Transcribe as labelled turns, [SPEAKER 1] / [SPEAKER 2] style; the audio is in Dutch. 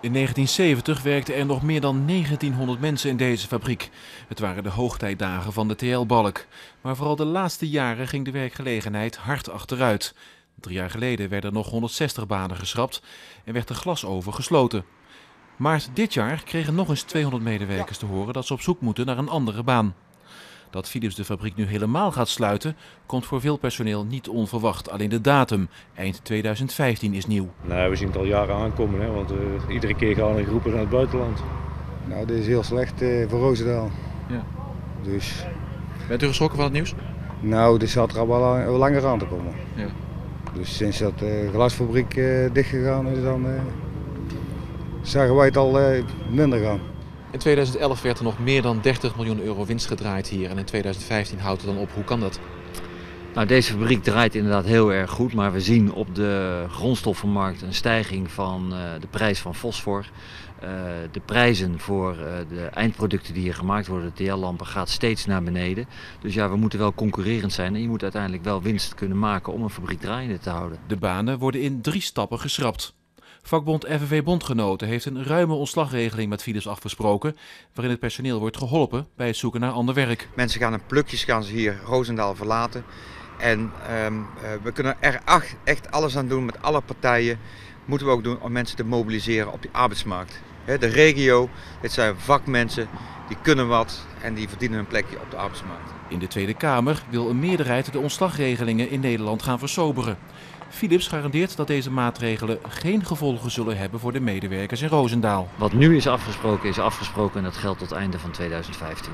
[SPEAKER 1] In 1970 werkten er nog meer dan 1900 mensen in deze fabriek. Het waren de hoogtijdagen van de TL-balk. Maar vooral de laatste jaren ging de werkgelegenheid hard achteruit. Drie jaar geleden werden er nog 160 banen geschrapt en werd de glasoven gesloten. Maar dit jaar kregen nog eens 200 medewerkers te horen dat ze op zoek moeten naar een andere baan. Dat Philips de fabriek nu helemaal gaat sluiten, komt voor veel personeel niet onverwacht. Alleen de datum, eind 2015, is nieuw.
[SPEAKER 2] Nou, we zien het al jaren aankomen, hè, want uh, iedere keer gaan er groepen naar het buitenland.
[SPEAKER 3] Nou, dit is heel slecht uh, voor Roosendaal.
[SPEAKER 1] Ja.
[SPEAKER 3] Dus...
[SPEAKER 1] Bent u geschrokken van het nieuws?
[SPEAKER 3] Nou, dit zat er al wel, wel langer aan te komen.
[SPEAKER 1] Ja.
[SPEAKER 3] Dus sinds dat de uh, glasfabriek dichtgegaan is, dan zagen wij het al minder gaan.
[SPEAKER 1] In 2011 werd er nog meer dan 30 miljoen euro winst gedraaid hier en in 2015 houdt het dan op. Hoe kan dat?
[SPEAKER 4] Nou, deze fabriek draait inderdaad heel erg goed, maar we zien op de grondstoffenmarkt een stijging van uh, de prijs van fosfor. Uh, de prijzen voor uh, de eindproducten die hier gemaakt worden, de TL-lampen, gaat steeds naar beneden. Dus ja, we moeten wel concurrerend zijn en je moet uiteindelijk wel winst kunnen maken om een fabriek draaiende te houden.
[SPEAKER 1] De banen worden in drie stappen geschrapt. Vakbond FNV Bondgenoten heeft een ruime ontslagregeling met Philips afgesproken, waarin het personeel wordt geholpen bij het zoeken naar ander werk.
[SPEAKER 5] Mensen gaan in plukjes gaan ze hier Roosendaal verlaten. En um, uh, we kunnen er echt alles aan doen met alle partijen. Moeten we ook doen om mensen te mobiliseren op die arbeidsmarkt. De regio, dit zijn vakmensen, die kunnen wat en die verdienen een plekje op de arbeidsmarkt.
[SPEAKER 1] In de Tweede Kamer wil een meerderheid de ontslagregelingen in Nederland gaan versoberen. Philips garandeert dat deze maatregelen geen gevolgen zullen hebben voor de medewerkers in Roosendaal.
[SPEAKER 4] Wat nu is afgesproken is afgesproken en dat geldt tot einde van 2015.